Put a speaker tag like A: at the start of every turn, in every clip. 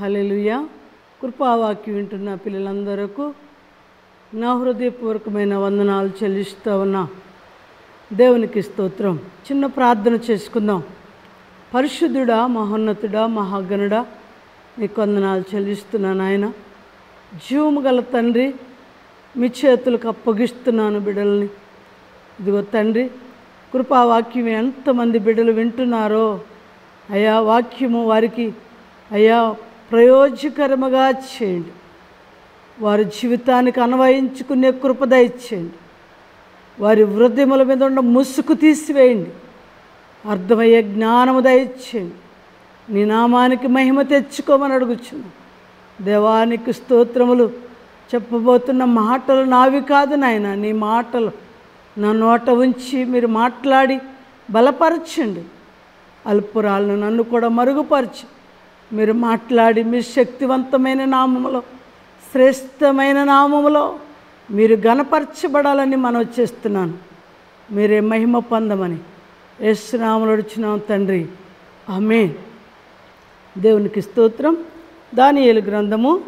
A: దేవునికి కృపావాక్యం వింటున్న పిల్లలందరకు నా హృదయపూర్వకమైన వందనాలు చెల్లిస్తూ ఉన్నా. దేవునికి స్తోత్రం. చిన్న ప్రార్థన చేసుకుందాం. పరిశుద్ధుడా మహోన్నతుడా మహాగణుడా నీకు వందనాలు చెల్లిస్తున్నాను ఆయన జీవము గల తండ్రి మీ చేతులకు అప్పగిస్తున్నాను బిడ్డల్ని ఇదిగో తండ్రి కృపావాక్యం ఎంతమంది బిడ్డలు వింటున్నారో. అయా వాక్యము వారికి అయా ప్రయోజకరముగా చేయండి. వారి జీవితానికి అన్వయించుకునే కృప వారి వృద్ధిముల మీద ఉన్న ముసుగు తీసివేయండి. అర్థమయ్యే జ్ఞానము దయచేయండి. నీ నామానికి మహిమ తెచ్చుకోమని అడుగుచున్నాను. దేవానికి స్తోత్రములు చెప్పబోతున్న మాటలు నావి కాదు నాయన. నీ మాటలు నా నోట ఉంచి మీరు మాట్లాడి బలపరచండి. అల్పురాలను నన్ను కూడా మరుగుపరచండి మీరు మాట్లాడి మీ శక్తివంతమైన నామములో శ్రేష్టమైన నామములో మీరు గణపరచబడాలని మనం చేస్తున్నాను. మీరే మహిమ పొందమని యేసునామలు వచ్చినాం తండ్రి. ఆమె దేవునికి స్తోత్రం. దానియేలు గ్రంథము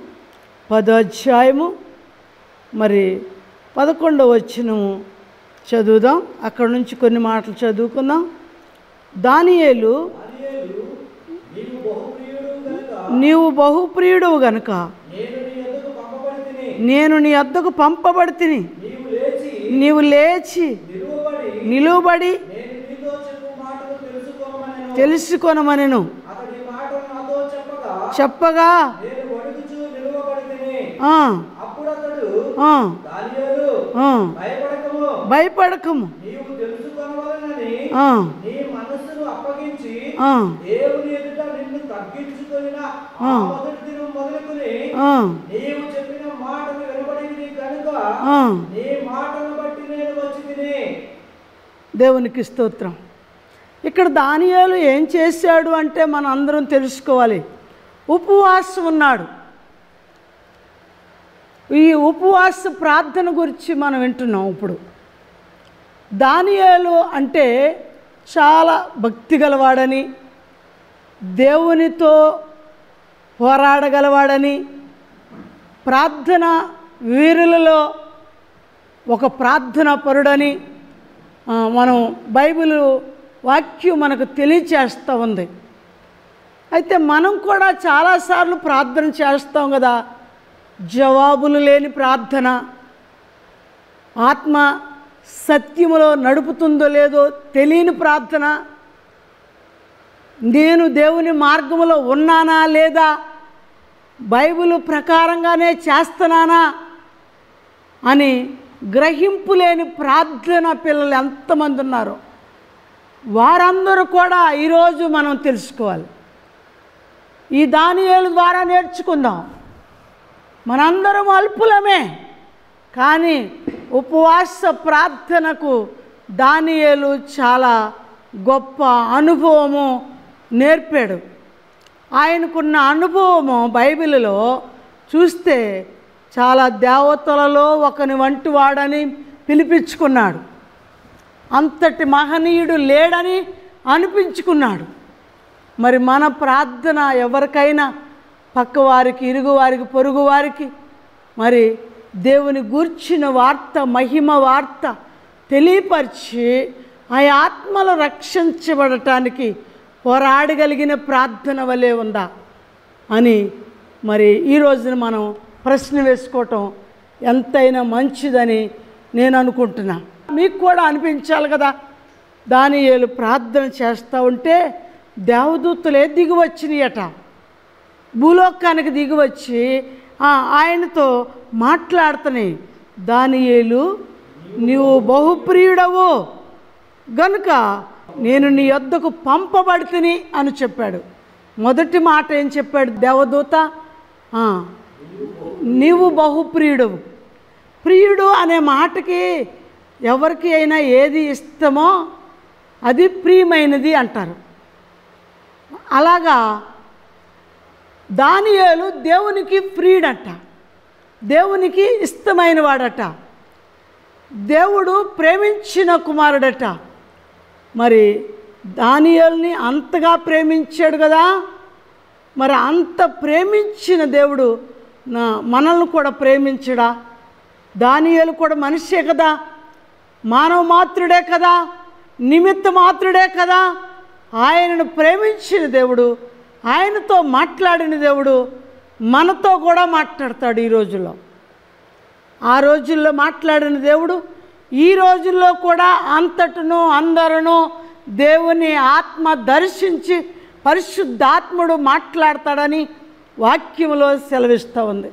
A: పదో అధ్యాయము మరి పదకొండవ వచ్చినము చదువుదాం. అక్కడ నుంచి కొన్ని మాటలు చదువుకుందాం. దానియేలు నీవు బహుప్రియుడువు గనుక. నేను నీ అద్దకు పంపబడితిని. నీవు లేచి నిలువబడి తెలుసుకొనమనెను. చెప్పగా
B: భయపడకము.
A: దేవునికి స్తోత్రం. ఇక్కడ దానియాలు ఏం చేశాడు అంటే మనం అందరం తెలుసుకోవాలి. ఉపవాసం ఉన్నాడు. ఈ ఉపవాస ప్రార్థన గురించి మనం వింటున్నాం ఇప్పుడు. దానియాలు అంటే చాలా భక్తి గలవాడని దేవునితో పోరాడగలవాడని ప్రార్థన వీరులలో ఒక ప్రార్థన పరుడని మనం బైబిల్ వాక్యం మనకు తెలియచేస్తూ ఉంది. అయితే మనం కూడా చాలాసార్లు ప్రార్థన చేస్తాం కదా జవాబులు లేని ప్రార్థన ఆత్మ సత్యములో నడుపుతుందో లేదో తెలియని ప్రార్థన నేను దేవుని మార్గంలో ఉన్నానా లేదా? బైబిల్ ప్రకారంగానే చేస్తున్నానా? అని గ్రహింపు లేని ప్రార్థన పిల్లలు ఎంతమంది ఉన్నారో వారందరూ కూడా ఈరోజు మనం తెలుసుకోవాలి. ఈ దానియేలు ద్వారా నేర్చుకుందాం. మనందరం అల్పులమే కానీ ఉపవాస ప్రార్థనకు దానియేలు చాలా గొప్ప అనుభవము నేర్పాడు. ఆయనకున్న అనుభవము బైబిల్లో చూస్తే చాలా దేవతలలో ఒకని వంటి వాడని పిలిపించుకున్నాడు. అంతటి మహనీయుడు లేడని అనిపించుకున్నాడు. మరి మన ప్రార్థన ఎవరికైనా పక్కవారికి ఇరుగువారికి పొరుగువారికి మరి దేవుని గూర్చిన వార్త మహిమ వార్త తెలియపరిచి ఆ ఆత్మలు రక్షించబడటానికి పోరాడగలిగిన ప్రార్థన వలె ఉందా అని మరి ఈ రోజున మనం ప్రశ్న వేసుకోవటం ఎంతైనా మంచిదని నేను అనుకుంటున్నా. మీకు కూడా అనిపించాలి కదా దానియేలు ప్రార్థన చేస్తూ ఉంటే దేవదూతలే దిగి వచ్చినాయట భూలోకానికి దిగివచ్చి ఆయనతో మాట్లాడుతున్నాయి దానియేలు నీవు బహుప్రియుడవు. గనుక నేను నీ యొద్దకు పంపబడితిని అని చెప్పాడు. మొదటి మాట ఏం చెప్పాడు దేవదూత? నీవు బహుప్రియుడు ప్రియుడు అనే మాటకి ఎవరికి అయినా ఏది ఇష్టమో అది ప్రియమైనది అంటారు. అలాగా దానియేలు దేవునికి ప్రియుడట. దేవునికి ఇష్టమైన వాడట దేవుడు ప్రేమించిన కుమారుడట. మరి దానియల్ని అంతగా ప్రేమించాడు కదా. మరి అంత ప్రేమించిన దేవుడు నా మనల్ని కూడా ప్రేమించడా? దానియలు కూడా మనిషే కదా. మానవ మాత్రుడే కదా. నిమిత్త మాత్రుడే కదా. ఆయనను ప్రేమించిన దేవుడు ఆయనతో మాట్లాడిన దేవుడు మనతో కూడా మాట్లాడతాడు ఈ రోజుల్లో. ఆ రోజుల్లో మాట్లాడిన దేవుడు ఈ రోజుల్లో కూడా అంతటను అందరూ దేవుని ఆత్మ దర్శించి పరిశుద్ధాత్ముడు మాట్లాడతాడని వాక్యంలో సెలవిస్తూ ఉంది.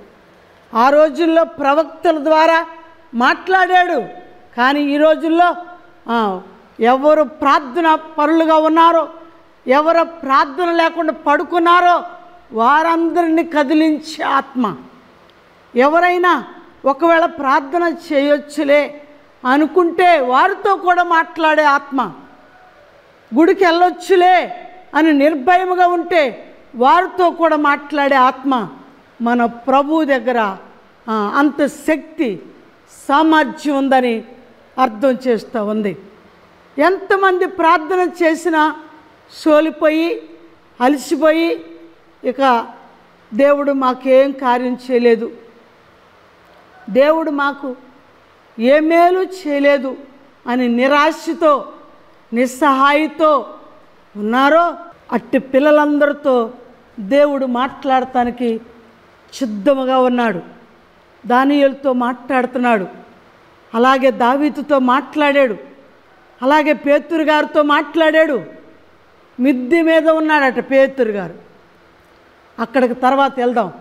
A: ఆ రోజుల్లో ప్రవక్తల ద్వారా మాట్లాడాడు. కానీ ఈ రోజుల్లో ఎవరు ప్రార్థన పరులుగా ఉన్నారో ఎవరు ప్రార్థన లేకుండా పడుకున్నారో వారందరిని కదిలించే ఆత్మ. ఎవరైనా ఒకవేళ ప్రార్థన చేయొచ్చులే అనుకుంటే వారితో కూడా మాట్లాడే ఆత్మ. గుడికి వెళ్ళొచ్చులే అని నిర్భయముగా ఉంటే వారితో కూడా మాట్లాడే ఆత్మ మన ప్రభు దగ్గర అంత శక్తి సామర్థ్యం ఉందని అర్థం చేస్తూ ఉంది. ఎంతమంది ప్రార్థన చేసినా సోలిపోయి అలసిపోయి ఇక దేవుడు మాకేం కార్యం చేయలేదు. దేవుడు మాకు ఏ మేలు చేయలేదు అని నిరాశతో నిస్సహాయితో ఉన్నారో అట్టి పిల్లలందరితో దేవుడు మాట్లాడటానికి సిద్ధముగా ఉన్నాడు. దానియులతో మాట్లాడుతున్నాడు. అలాగే దావీతుతో మాట్లాడాడు. అలాగే పేతురు గారితో మాట్లాడాడు. మిద్ది మీద ఉన్నాడట పేతురు గారు. అక్కడికి తర్వాత వెళ్దాం.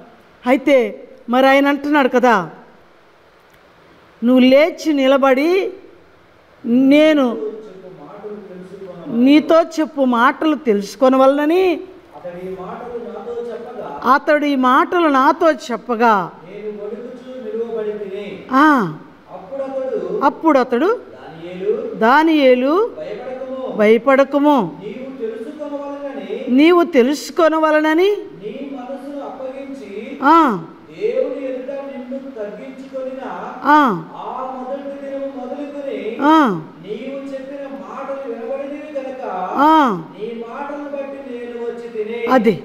A: అయితే మరి ఆయన అంటున్నాడు కదా నువ్వు లేచి నిలబడి నేను నీతో చెప్పు మాటలు తెలుసుకొని వలనని
B: అతడి మాటలు నాతో చెప్పగా
A: అతడు ఈ మాటలు నాతో చెప్పగా
B: అప్పుడు అతడు దానియేలు భయపడకము.
A: భయపడకము
B: నీవు తెలుసుకొనవలనని
A: అది.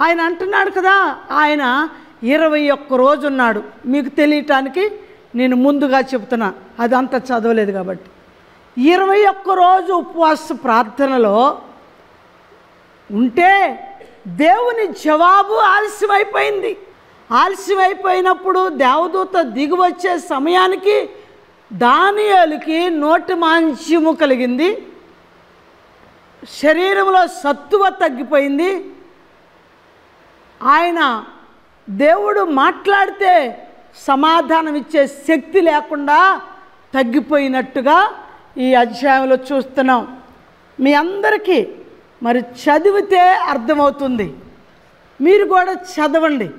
A: ఆయన అంటున్నాడు కదా ఆయన ఇరవై ఒక్క రోజు ఉన్నాడు మీకు తెలియటానికి నేను ముందుగా చెప్తున్నా అది అంత చదవలేదు కాబట్టి. ఇరవై ఒక్క రోజు ఉపవాస ప్రార్థనలో ఉంటే దేవుని జవాబు ఆలస్యమైపోయింది. ఆలస్యమైపోయినప్పుడు దేవదూత దిగువచ్చే సమయానికి దానియాలకి నోటి మాంస్యము కలిగింది. శరీరంలో సత్తువ తగ్గిపోయింది. ఆయన దేవుడు మాట్లాడితే సమాధానం ఇచ్చే శక్తి లేకుండా తగ్గిపోయినట్టుగా ఈ అధ్యాయంలో చూస్తున్నాం. మీ అందరికీ మరి చదివితే అర్థమవుతుంది. మీరు కూడా చదవండి.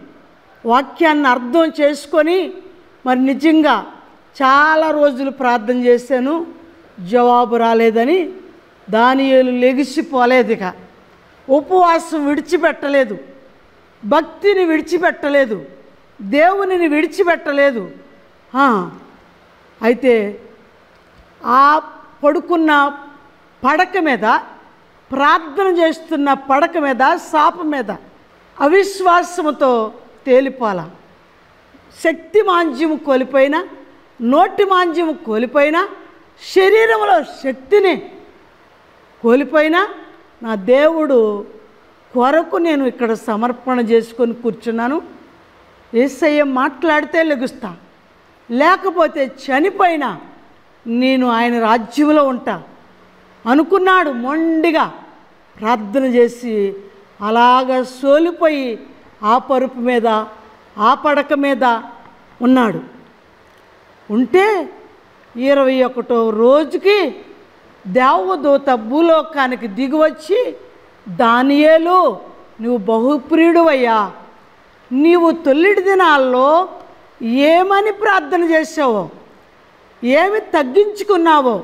A: వాక్యాన్ని అర్థం చేసుకొని మరి నిజంగా చాలా రోజులు ప్రార్థన చేశాను జవాబు రాలేదని దానియేలు లెగిసిపోలేదు ఇక. ఉపవాసం విడిచిపెట్టలేదు భక్తిని విడిచిపెట్టలేదు దేవునిని విడిచిపెట్టలేదు. అయితే ఆ పడుకున్న పడక మీద ప్రార్థన చేస్తున్న పడక మీద సాప మీద అవిశ్వాసముతో తేలిపాల శక్తి మాంజ్యము కోల్పోయినా నోటి మాంజ్యము కోల్పోయినా శరీరంలో శక్తిని కోల్పోయినా నా దేవుడు కొరకు నేను ఇక్కడ సమర్పణ చేసుకొని కూర్చున్నాను. ఏసయ్య మాట్లాడితే లెగుస్తా. లేకపోతే చనిపోయినా నేను ఆయన రాజ్యంలో ఉంటా. అనుకున్నాడు మొండిగా ప్రార్థన చేసి అలాగ సోలిపోయి ఆ పరుపు మీద ఆ పడక మీద ఉన్నాడు. ఉంటే ఇరవై ఒకటో రోజుకి దేవదూత భూలోకానికి దిగివచ్చి దానియేలు నువ్వు బహుప్రియుడువయ్యా. నీవు తొల్లిడి దినాల్లో ఏమని ప్రార్థన చేసావో ఏమి తగ్గించుకున్నావో?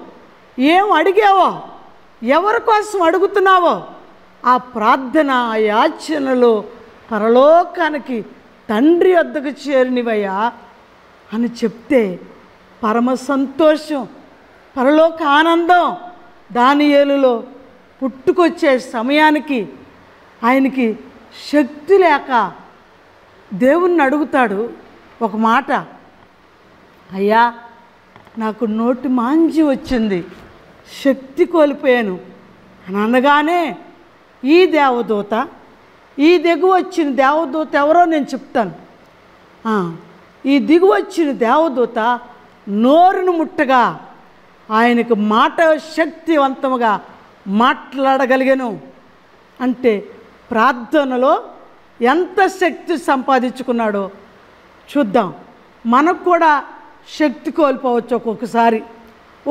A: ఏం అడిగావో? ఎవరి కోసం అడుగుతున్నావో? ఆ ప్రార్థన ఆ యాచనలు పరలోకానికి తండ్రి వద్దకు చేరినివయ్యా అని చెప్తే పరమ సంతోషం పరలోక ఆనందం దానియేలులో పుట్టుకొచ్చే సమయానికి ఆయనకి శక్తి లేక దేవుణ్ణి అడుగుతాడు ఒక మాట. అయ్యా నాకు నోటి మాంజి వచ్చింది శక్తి కోల్పోయాను అని అనగానే ఈ దేవదూత ఈ దిగు వచ్చిన దేవదూత ఎవరో నేను చెప్తాను. ఈ దిగు వచ్చిన దేవదూత నోరును ముట్టగా ఆయనకు మాట శక్తివంతముగా మాట్లాడగలిగాను. అంటే ప్రార్థనలో ఎంత శక్తి సంపాదించుకున్నాడో చూద్దాం. మనకు కూడా శక్తి కోల్పోవచ్చు ఒక్కొక్కసారి.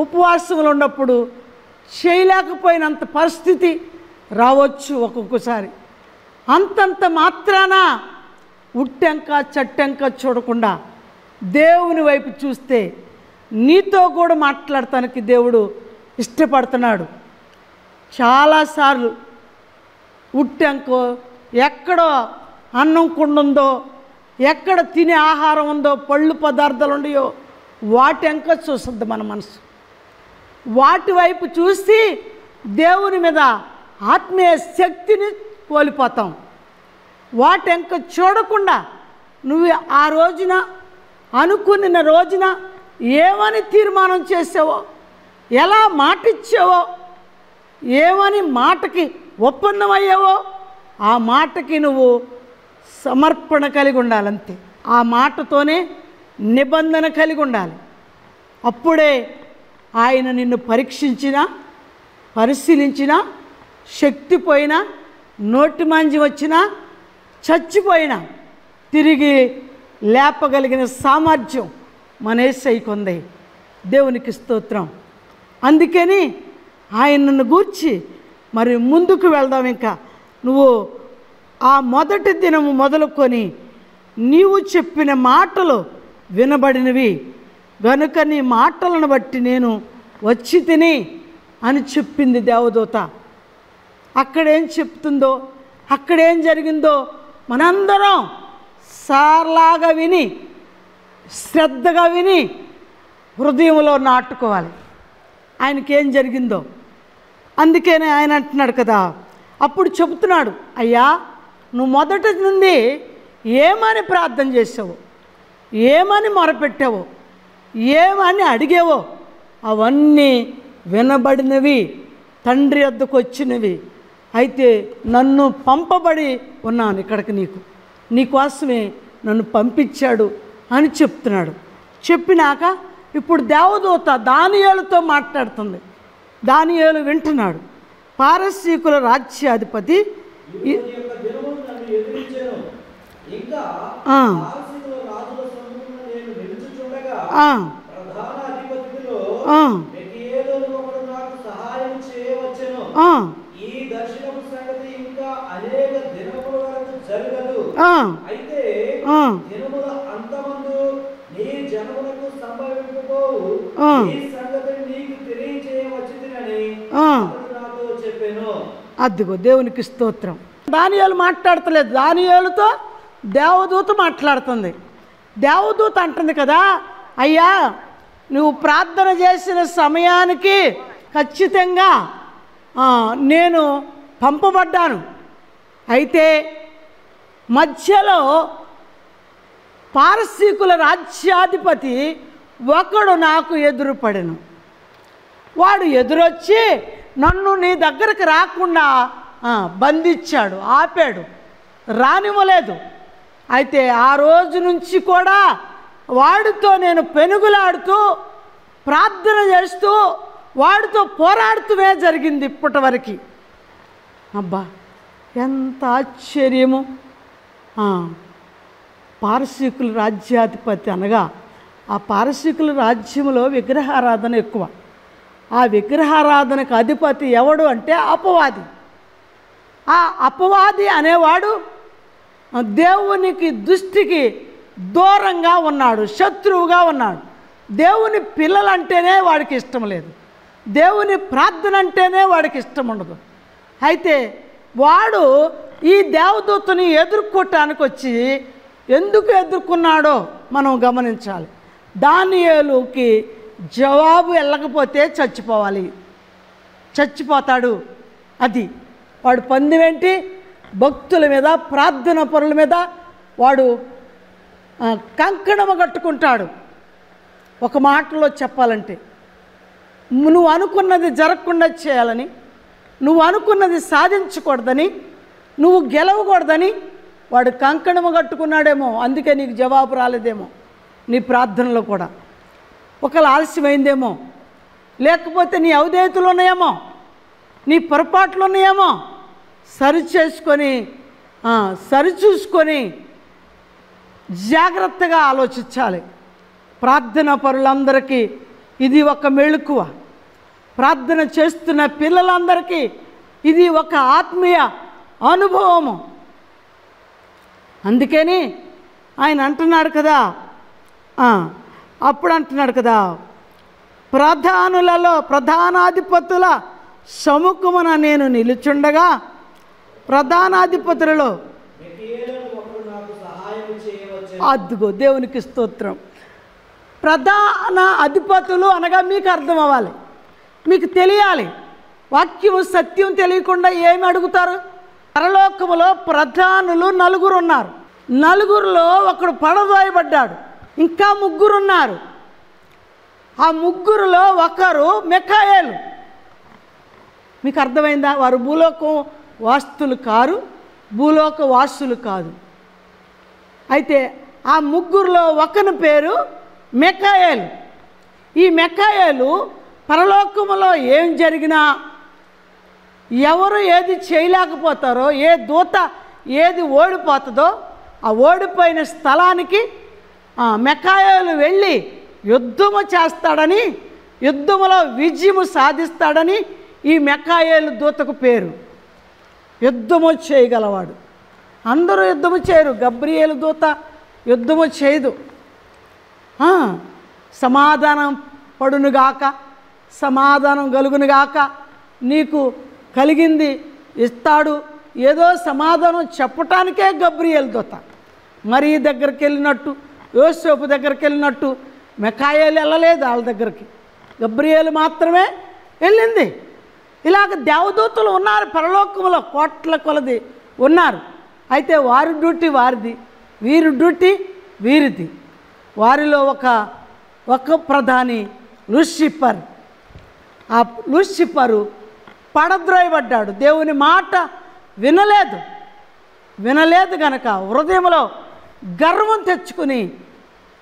A: ఉపవాసంలో ఉన్నప్పుడు చేయలేకపోయినంత పరిస్థితి రావచ్చు ఒక్కొక్కసారి. అంతంత మాత్రాన ఉట్టెంక చట్టెంక చూడకుండా దేవుని వైపు చూస్తే నీతో కూడా మాట్లాడటానికి దేవుడు ఇష్టపడుతున్నాడు. చాలాసార్లు ఉట్టెంకో ఎక్కడో అన్నం కుండ ఉందో ఎక్కడ తినే ఆహారం ఉందో పళ్ళు పదార్థాలు ఉన్నాయో వాటెంక చూస్తుంది మన మనసు. వాటి వైపు చూసి దేవుని మీద ఆత్మీయ శక్తిని కోల్పోతాం. వాటెంక చూడకుండా నువ్వు ఆ రోజున అనుకున్న రోజున ఏమని తీర్మానం చేసావో ఎలా మాటిచ్చావో ఏమని మాటకి ఒప్పందమయ్యావో ఆ మాటకి నువ్వు సమర్పణ కలిగి ఉండాలంతే. ఆ మాటతోనే నిబంధన కలిగి ఉండాలి. అప్పుడే ఆయన నిన్ను పరీక్షించిన పరిశీలించిన శక్తి పోయినా నోటి మాంజి వచ్చినా చచ్చిపోయినా తిరిగి లేపగలిగిన సామర్థ్యం మన ఏసైకి ఉంది దేవునికి స్తోత్రం. అందుకని ఆయనను గూర్చి మరి ముందుకు వెళ్దాం ఇంకా. నువ్వు ఆ మొదటి దినము మొదలుకొని నీవు చెప్పిన మాటలు వినబడినవి. గనుక నీ మాటలను బట్టి నేను వచ్చి తిని అని చెప్పింది దేవదూత. అక్కడేం చెప్తుందో అక్కడేం జరిగిందో మనందరం సార్లాగా విని శ్రద్ధగా విని హృదయంలో నాటుకోవాలి. ఆయనకేం జరిగిందో. అందుకనే ఆయన అంటున్నాడు కదా అప్పుడు చెబుతున్నాడు అయ్యా నువ్వు మొదటి నుండి ఏమని ప్రార్థన చేసావు? ఏమని మొరపెట్టావో? ఏమని అడిగావో? అవన్నీ వినబడినవి తండ్రి వద్దకు వచ్చినవి. అయితే నన్ను పంపబడి ఉన్నాను ఇక్కడికి నీకు. నీకోసమే నన్ను పంపించాడు అని చెప్తున్నాడు. చెప్పినాక ఇప్పుడు దేవదూత దానియేలుతో మాట్లాడుతుంది. దానియేలు వింటున్నాడు. పారసీకుల రాజ్యాధిపతి ఆ,
B: అనేక దినముల వరకు జరగదు.
A: ఆ,
B: అయితే
A: ఆ,
B: దినముల అంతమందు నీ జనములకు సంభవింపబోవు
A: ఆ.
B: ఈ సంగతిని నీకు తెలియజేయవచ్చునని
A: ఆ.
B: అతడు నాతో చెప్పెను.
A: అదిగో దేవునికి స్తోత్రం. దానియాలు మాట్లాడతలేదు. దానియాలతో దేవదూత మాట్లాడుతుంది. దేవదూత అంటుంది కదా అయ్యా నువ్వు ప్రార్థన చేసిన సమయానికి ఖచ్చితంగా నేను పంపబడ్డాను. అయితే మధ్యలో పారసీకుల రాజ్యాధిపతి ఒకడు నాకు ఎదురుపడెను. వాడు ఎదురొచ్చి నన్ను నీ దగ్గరికి రాకుండా బంధించాడు ఆపాడు. రానివ్వలేదు. అయితే ఆ రోజు నుంచి కూడా వాడితో నేను పెనుగులాడుతూ ప్రార్థన చేస్తూ వాడితో పోరాడుతూనే జరిగింది ఇప్పటి వరకు. అబ్బా! ఎంత ఆశ్చర్యము. ఆ, పారసీకుల రాజ్యాధిపతి అనగా ఆ పారసీకుల రాజ్యంలో విగ్రహారాధన ఎక్కువ. ఆ విగ్రహారాధనకు అధిపతి ఎవడు అంటే అపవాది. ఆ అపవాది అనేవాడు దేవునికి దృష్టికి దూరంగా ఉన్నాడు శత్రువుగా ఉన్నాడు. దేవుని పిల్లలంటేనే వాడికి ఇష్టం లేదు. దేవుని ప్రార్థన అంటేనే వాడికి ఇష్టం ఉండదు. అయితే వాడు ఈ దేవదూతని ఎదుర్కోటానికి వచ్చి ఎందుకు ఎదుర్కొన్నాడో మనం గమనించాలి. దానియేలుకి జవాబు వెళ్ళకపోతే చచ్చిపోవాలి. చచ్చిపోతాడు అది. వాడు పందివేంటి భక్తుల మీద ప్రార్థన పరుల మీద వాడు కంకణము కట్టుకుంటాడు. ఒక మాటలో చెప్పాలంటే నువ్వు అనుకున్నది జరగకుండా చేయాలని నువ్వు అనుకున్నది సాధించకూడదని నువ్వు గెలవకూడదని వాడు కంకణము కట్టుకున్నాడేమో అందుకే నీకు జవాబు రాలేదేమో నీ ప్రార్థనలో కూడా. ఒకవేళ ఆలస్యమైందేమో లేకపోతే నీ అవధేయతలు ఉన్నాయేమో నీ పొరపాట్లు ఉన్నాయేమో సరిచేసుకొని సరిచూసుకొని జాగ్రత్తగా ఆలోచించాలి. ప్రార్థన పరులందరికీ ఇది ఒక మెళుకువ. ప్రార్థన చేస్తున్న పిల్లలందరికీ ఇది ఒక ఆత్మీయ అనుభవము. అందుకని ఆయన అంటున్నాడు కదా. అప్పుడు అంటున్నాడు కదా ప్రధానులలో ప్రధానాధిపతుల సముఖమున నేను నిలుచుండగా ప్రధానాధిపతులలో
B: మిఖాయేలను
A: అద్దుగో దేవునికి స్తోత్రం. ప్రధాన అధిపతులు అనగా మీకు అర్థం అవ్వాలి. మీకు తెలియాలి. వాక్యము సత్యం తెలియకుండా ఏమి అడుగుతారు? పరలోకములో ప్రధానులు నలుగురు ఉన్నారు నలుగురిలో ఒకడు పడదోయబడ్డాడు ఇంకా ముగ్గురు ఉన్నారు ఆ ముగ్గురులో ఒకరు మెకాయేలు మీకు అర్థమైందా? వారు భూలోకం వాస్తులు కారు భూలోక వాస్తులు కాదు. అయితే ఆ ముగ్గురులో ఒకని పేరు మెకాయేలు ఈ మెకాయేలు పరలోకములో ఏం జరిగినా ఎవరు ఏది చేయలేకపోతారో ఏ దూత ఏది ఓడిపోతుందో ఆ ఓడిపోయిన స్థలానికి మెకాయలు వెళ్ళి యుద్ధము చేస్తాడని యుద్ధములో విజయము సాధిస్తాడని ఈ మెకాయేలు దూతకు పేరు. యుద్ధము చేయగలవాడు. అందరూ యుద్ధము చేయరు. గబ్రియేలు దూత యుద్ధము చేయదు. సమాధానం పడునుగాక సమాధానం కలుగునుగాక నీకు కలిగింది ఇస్తాడు. ఏదో సమాధానం చెప్పటానికే గబ్రియల్ దొత. మరీ దగ్గరికి వెళ్ళినట్టు యోసేపు దగ్గరికి వెళ్ళినట్టు మెకాయలు వెళ్ళలేదు వాళ్ళ దగ్గరికి. గబ్రియలు మాత్రమే వెళ్ళింది. ఇలాగ దేవదూతలు ఉన్నారు పరలోకంలో కోట్ల కొలది ఉన్నారు. అయితే వారి డ్యూటీ వారిది వీరి డ్యూటీ వీరిది. వారిలో ఒక ఒక ప్రధాని లూసిఫర్. ఆ లూసిఫరు పడద్రోయబడ్డాడు. దేవుని మాట వినలేదు. వినలేదు గనక హృదయంలో గర్వం తెచ్చుకుని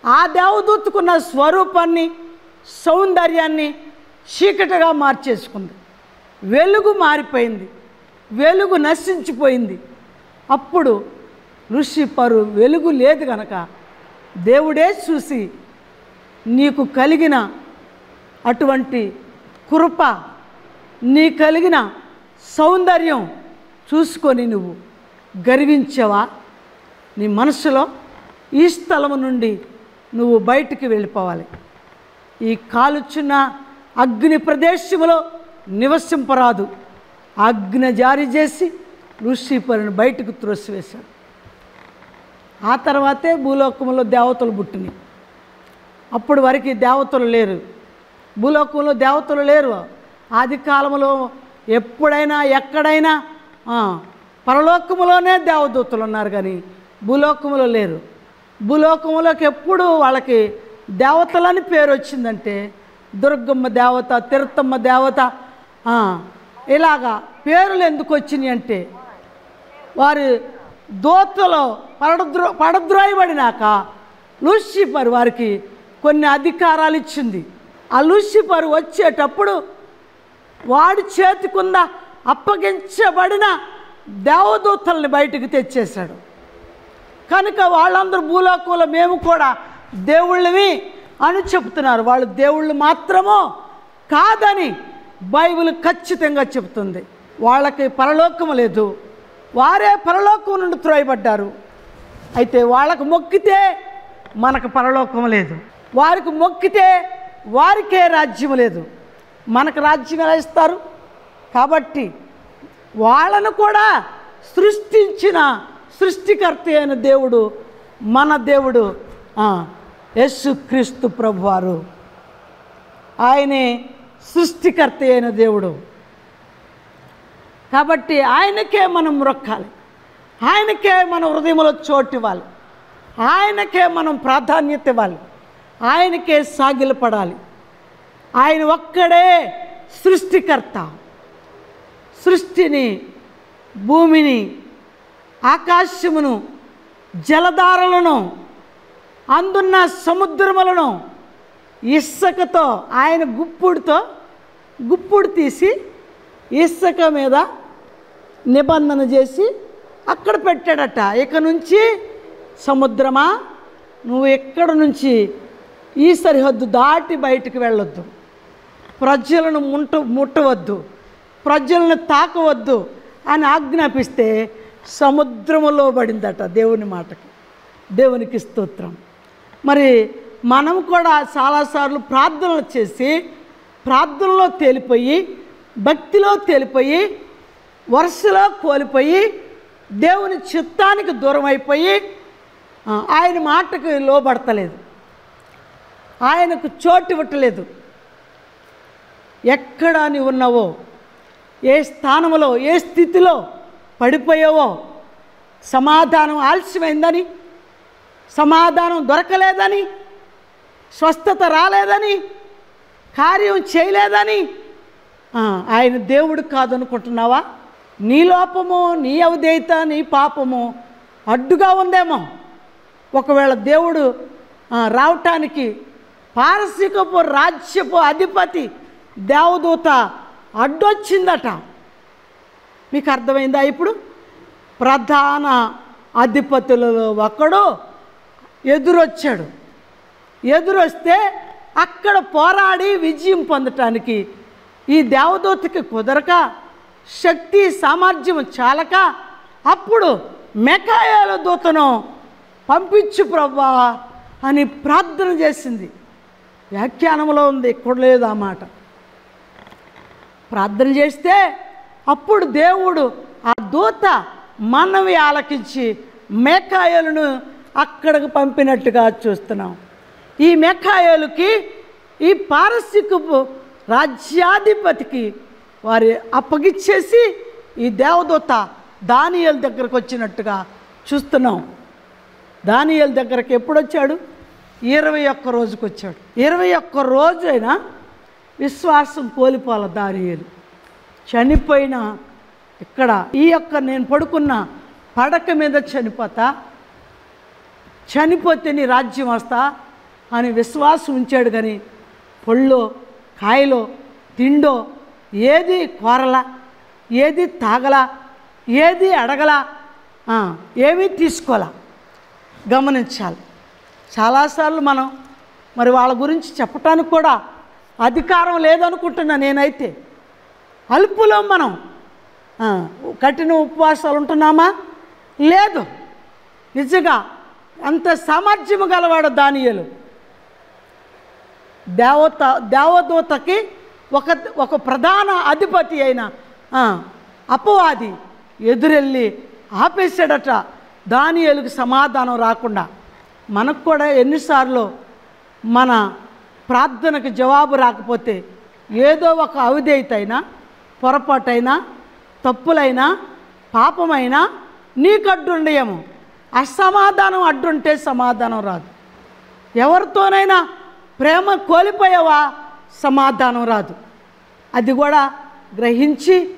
A: ఆ దేవదూతుకున్న స్వరూపాన్ని సౌందర్యాన్ని చీకటిగా మార్చేసుకుంది. వెలుగు మారిపోయింది. వెలుగు నశించిపోయింది. అప్పుడు ఋషిపరు వెలుగు లేదు గనక దేవుడే చూసి నీకు కలిగిన అటువంటి కృప నీ కలిగిన సౌందర్యం చూసుకొని నువ్వు గర్వించావా? నీ మనసులో ఈ స్థలము నుండి నువ్వు బయటికి వెళ్ళిపోవాలి. ఈ కాలుచున్న అగ్ని ప్రదేశములో నివసింపరాదు. అగ్ని జారీ చేసి లూసిఫర్ని బయటకు త్రోసివేశాడు. ఆ తర్వాతే భూలోకంలో దేవతలు పుట్టినాయి. అప్పుడు వరకు దేవతలు లేరు. భూలోకంలో దేవతలు లేరు. ఆది కాలంలో ఎప్పుడైనా ఎక్కడైనా పరలోకములోనే దేవదూతలు ఉన్నారు కానీ భూలోకములో లేరు. భూలోకములోకి ఎప్పుడు వాళ్ళకి దేవతలని పేరు వచ్చిందంటే దుర్గమ్మ దేవత తిరుత్తమ్మ దేవత ఇలాగా పేర్లు ఎందుకు వచ్చినాయి అంటే వారి దోతలో పడద్రో పడద్రోయబడినాక లూసిఫర్ వారికి కొన్ని అధికారాలు ఇచ్చింది. ఆ వచ్చేటప్పుడు వాడి చేతికుంద అప్పగించబడిన దేవదూతల్ని బయటకు తెచ్చేశాడు. కనుక వాళ్ళందరూ భూలోకంలో మేము కూడా దేవుళ్ళవి అని చెప్తున్నారు వాళ్ళు దేవుళ్ళు మాత్రమో కాదని బైబిల్ ఖచ్చితంగా చెప్తుంది వాళ్ళకి పరలోకం లేదు. వారే పరలోకం నుండి త్రోయబడ్డారు. అయితే వాళ్ళకు మొక్కితే మనకు పరలోకం లేదు. వారికి మొక్కితే వారికే రాజ్యం లేదు. మనకు రాజ్యం ఎలా ఇస్తారు? కాబట్టి వాళ్ళను కూడా సృష్టించిన సృష్టికర్త అయిన దేవుడు మన దేవుడు ఆ, యేసుక్రీస్తు ప్రభువారు. ఆయనే సృష్టికర్త అయిన దేవుడు. కాబట్టి ఆయనకే మనం మొక్కాలి ఆయనకే మన హృదయంలో చోటు ఇవ్వాలి. ఆయనకే మనం ప్రాధాన్యత ఇవ్వాలి. ఆయనకే సాగిలపడాలి. ఆయన ఒక్కడే సృష్టికర్త. సృష్టిని భూమిని ఆకాశమును జలధారలను అందున్న సముద్రములను ఇసుకతో ఆయన గుప్పుడుతో గుప్పుడు తీసి ఇసుక మీద నిబంధన చేసి అక్కడ పెట్టాడట. ఇక నుంచి సముద్రమా? నువ్వు ఎక్కడ నుంచి ఈ సరిహద్దు దాటి బయటికి వెళ్ళొద్దు. ప్రజలను ముంట ముట్టవద్దు. ప్రజలను తాకవద్దు అని ఆజ్ఞాపిస్తే సముద్రములో పడిందట దేవుని మాటకి. దేవునికి స్తోత్రం. మరి మనం కూడా చాలాసార్లు ప్రార్థనలు చేసి ప్రార్థనలో తేలిపోయి భక్తిలో తేలిపోయి వరుసలో కోల్పోయి దేవుని చిత్తానికి దూరం అయిపోయి ఆయన మాటకు లోబడతలేదు. ఆయనకు చోటు ఇవ్వట్లేదు. ఎక్కడ నీవు ఉన్నావో ఏ స్థానంలో ఏ స్థితిలో పడిపోయావో సమాధానం ఆలస్యమైందని సమాధానం దొరకలేదని స్వస్థత రాలేదని కార్యం చేయలేదని ఆయన దేవుడు కాదనుకుంటున్నావా? నీ లోపము నీ అవధేయత నీ పాపము అడ్డుగా ఉందేమో. ఒకవేళ దేవుడు రావటానికి పారసికపు రాజ్యపు అధిపతి దేవదూత అడ్డొచ్చిందట. మీకు అర్థమైందా ఇప్పుడు? ప్రధాన అధిపతులలో ఒకడు ఎదురొచ్చాడు. ఎదురొస్తే అక్కడ పోరాడి విజయం పొందటానికి ఈ దేవదూతకి కుదరక శక్తి సామర్థ్యం చాలక అప్పుడు మెకాయాల దూతను పంపించు ప్రవ్వా అని ప్రార్థన చేసింది. వ్యాఖ్యానంలో ఉంది ఇక్కడ లేదు ఆ మాట. ప్రార్థన చేస్తే అప్పుడు దేవుడు ఆ దూత మనవి ఆలకించి మేకాయలను అక్కడికి పంపినట్టుగా చూస్తున్నాం. ఈ మేకాయలకి ఈ పారసికపు రాజ్యాధిపతికి వారి అప్పగిచ్చేసి ఈ దేవదూత దానియల్ దగ్గరకు వచ్చినట్టుగా చూస్తున్నాం. దానియల్ దగ్గరకు ఎప్పుడు వచ్చాడు ఇరవై ఒక్క రోజుకి వచ్చాడు ఇరవై ఒక్క రోజైనా విశ్వాసం కోల్పోవాలి దానియలు. చనిపోయిన ఇక్కడ ఈ యొక్క నేను పడుకున్న పడక మీద చనిపోతా చనిపోతే నీ రాజ్యం వస్తా అని విశ్వాసం ఉంచాడు కానీ పొళ్ళో కాయలో తిండో ఏది కోరలా ఏది తాగలా ఏది అడగలా ఏమీ తీసుకోలా. గమనించాలి. చాలాసార్లు మనం మరి వాళ్ళ గురించి చెప్పటానికి కూడా అధికారం లేదనుకుంటున్నా నేనైతే. అల్పులో మనం. కఠిన ఉపవాసాలు ఉంటున్నామా? లేదు. నిజంగా అంత సామర్థ్యము గలవాడు దానియలు. దేవత దేవదూతకి ఒక ఒక ప్రధాన అధిపతి అయిన అపవాది ఎదురెళ్ళి ఆపేశాడట. దానియలకు సమాధానం రాకుండా. మనకు కూడా ఎన్నిసార్లు మన ప్రార్థనకు జవాబు రాకపోతే ఏదో ఒక అవిధేయతైనా పొరపాటైనా తప్పులైనా పాపమైనా నీకు అడ్డుండయేమో అసమాధానం అడ్డుంటే సమాధానం రాదు. ఎవరితోనైనా ప్రేమ కోల్పోయావా సమాధానం రాదు. అది కూడా గ్రహించి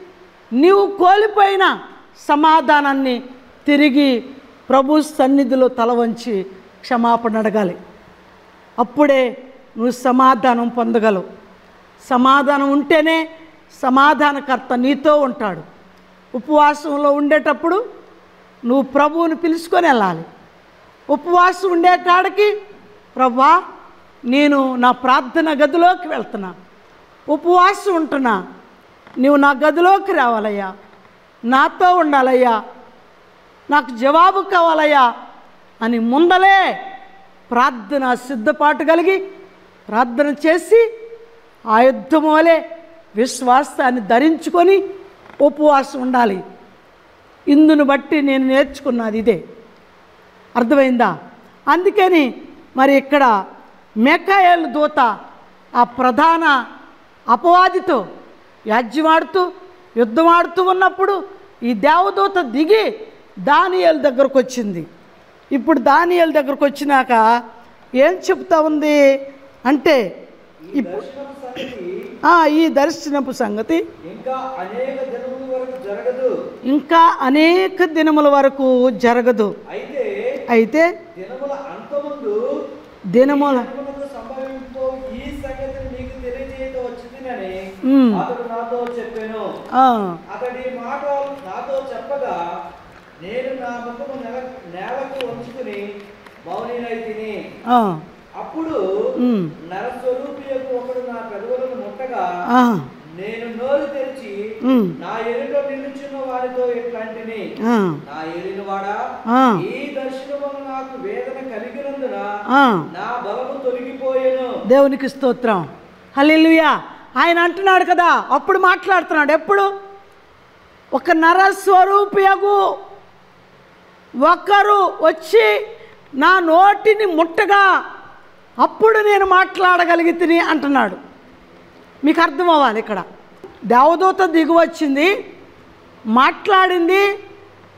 A: నీవు కోల్పోయిన సమాధానాన్ని తిరిగి ప్రభు సన్నిధిలో తల వంచి క్షమాపణ అడగాలి. అప్పుడే నువ్వు సమాధానం పొందగలవు. సమాధానం ఉంటేనే సమాధానకర్త నీతో ఉంటాడు. ఉపవాసంలో ఉండేటప్పుడు నువ్వు ప్రభువుని పిలుచుకొని వెళ్ళాలి. ఉపవాసం ఉండే కాడికి ప్రభా నేను నా ప్రార్థన గదిలోకి వెళ్తున్నా. ఉపవాసం ఉంటున్నా. నువ్వు నా గదిలోకి రావాలయ్యా. నాతో ఉండాలయ్యా. నాకు జవాబు కావాలయ్యా. అని ముందలే ప్రార్థన సిద్ధపాటు కలిగి ప్రార్థన చేసి ఆ యుద్ధం వలె విశ్వాసాన్ని ధరించుకొని ఉపవాసం ఉండాలి. ఇందును బట్టి నేను నేర్చుకున్నది ఇదే. అర్థమైందా? అందుకని మరి ఇక్కడ మేకాయలు దూత ఆ ప్రధాన అపవాదితో యాజ్యమాడుతూ యుద్ధమాడుతూ ఉన్నప్పుడు ఈ దేవదూత దిగి దానియాల దగ్గరకు వచ్చింది ఇప్పుడు దానియేలు దగ్గరకు వచ్చినాక ఏం చెప్తా ఉంది అంటే ఈ దర్శనపు సంగతి
B: ఇంకా అనేక దినముల వరకు జరగదు. అయితే దినముల చెప్పాను.
A: ఆ,
B: అతడి మాట నాతో చెప్పగా నేను నా ముఖము నేలకు వంచుకుని మౌనినై తిని. అప్పుడు నరస్వరూపి ఒకడు నా పెదవులను ముట్టగా నేను నోరు తెరిచి నా ఎదుట నిలుచున్న వారితో ఎట్లాంటిని? నా ఎరిన వాడా ఈ దర్శనమును నాకు వేదన కలిగినందున. నా బలము తొలగిపోయేను.
A: దేవునికి స్తోత్రం. హల్లెలూయా. ఆయన అంటున్నాడు కదా అప్పుడు మాట్లాడుతున్నాడు. ఎప్పుడు? ఒక నరస్వరూపియగు ఒకరు వచ్చి నా నోటిని ముట్టగా అప్పుడు నేను మాట్లాడగలిగితిని అంటున్నాడు. మీకు అర్థం అవ్వాలి ఇక్కడ. దేవదూత దిగువచ్చింది మాట్లాడింది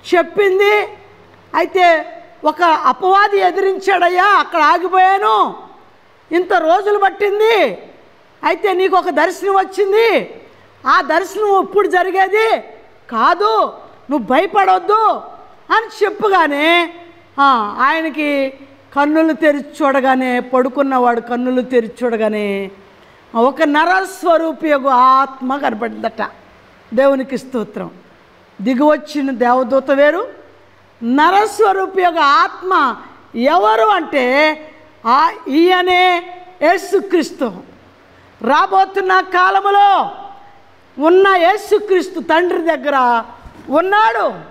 A: చెప్పింది అయితే ఒక అపవాది ఎదిరించాడయ్యా అక్కడ ఆగిపోయాను ఇంత రోజులు పట్టింది అయితే నీకు ఒక దర్శనం వచ్చింది ఆ దర్శనం ఇప్పుడు జరిగేది కాదు నువ్వు భయపడవద్దు అని చెప్పగానే ఆయనకి కన్నులు తెరిచి చూడగానే పడుకున్నవాడు కన్నులు తెరిచి చూడగానే ఒక నరస్వరూపి యొక్క ఆత్మ కనపడిందట. దేవునికి స్తోత్రం. దిగువచ్చిన దేవదూత వేరు. నరస్వరూపి యొక్క ఆత్మ ఎవరు అంటే ఆ ఈయనే యేసుక్రీస్తు. రాబోతున్న కాలములో ఉన్న యేసుక్రీస్తు తండ్రి దగ్గర ఉన్నాడు.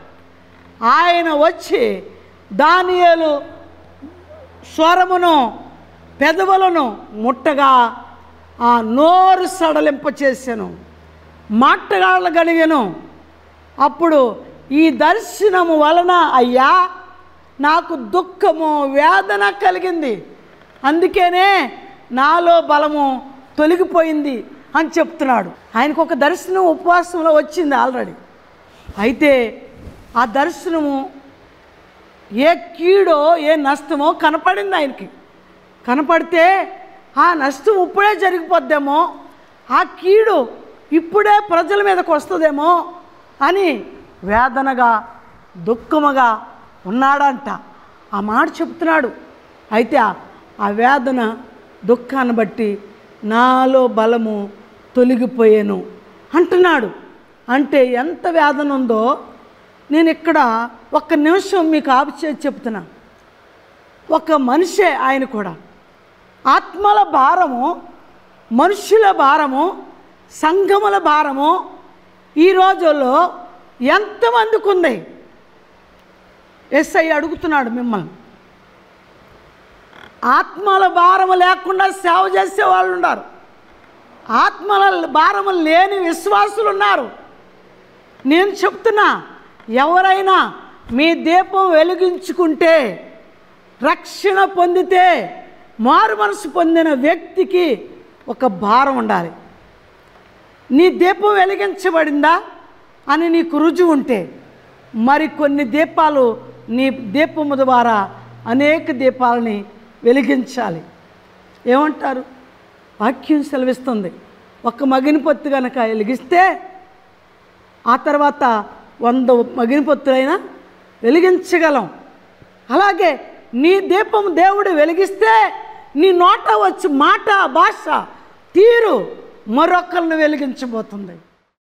A: ఆయన వచ్చి దానియలు స్వరమును పెదవులను ముట్టగా ఆ నోరు సడలింప చేశాను మాటగాడగలిగాను అప్పుడు ఈ దర్శనము వలన అయ్యా నాకు దుఃఖము వేదన కలిగింది. అందుకేనే నాలో బలము తొలగిపోయింది అని చెప్తున్నాడు. ఆయనకు ఒక దర్శనం ఉపవాసంలో వచ్చింది ఆల్రెడీ. అయితే ఆ దర్శనము ఏ కీడో ఏ నష్టమో కనపడింది ఆయనకి. కనపడితే ఆ నష్టం ఇప్పుడే జరిగిపోద్దేమో ఆ కీడు ఇప్పుడే ప్రజల మీదకి వస్తుందేమో అని వేదనగా దుఃఖముగా ఉన్నాడంట. ఆ మాట చెప్తున్నాడు. అయితే ఆ- ఆ వేదన దుఃఖాన్ని బట్టి నాలో బలము తొలగిపోయాను అంటున్నాడు. అంటే ఎంత వేదన ఉందో నేను ఇక్కడ ఒక్క నిమిషం మీకు ఆపు చేసి చెప్తున్నా. ఒక మనిషే ఆయన కూడా. ఆత్మల భారము మనుషుల భారము సంఘముల భారము ఈ రోజుల్లో ఎంతమందికి ఉంది? ఎస్ఐ అడుగుతున్నాడు మిమ్మల్ని. ఆత్మల భారము లేకుండా సేవ చేసే వాళ్ళు ఉన్నారు. ఆత్మల భారము లేని విశ్వాసులు ఉన్నారు. నేను చెప్తున్నా ఎవరైనా మీ దీపం వెలిగించుకుంటే రక్షణ పొందితే మారు మనసు పొందిన వ్యక్తికి ఒక భారం ఉండాలి. నీ దీపం వెలిగించబడిందా అని నీకు రుజువు ఉంటే మరి కొన్ని దీపాలు నీ దీపము ద్వారా అనేక దీపాలని వెలిగించాలి. ఏమంటారు? వాక్యం సెలవిస్తుంది. ఒక మగిని పొత్తు కనుక వెలిగిస్తే ఆ తర్వాత వంద మగినిపొత్తులైనా వెలిగించగలం. అలాగే నీ దీపం దేవుడు వెలిగిస్తే నీ నోట వచ్చి మాట భాష తీరు మరొకరిని వెలిగించబోతుంది.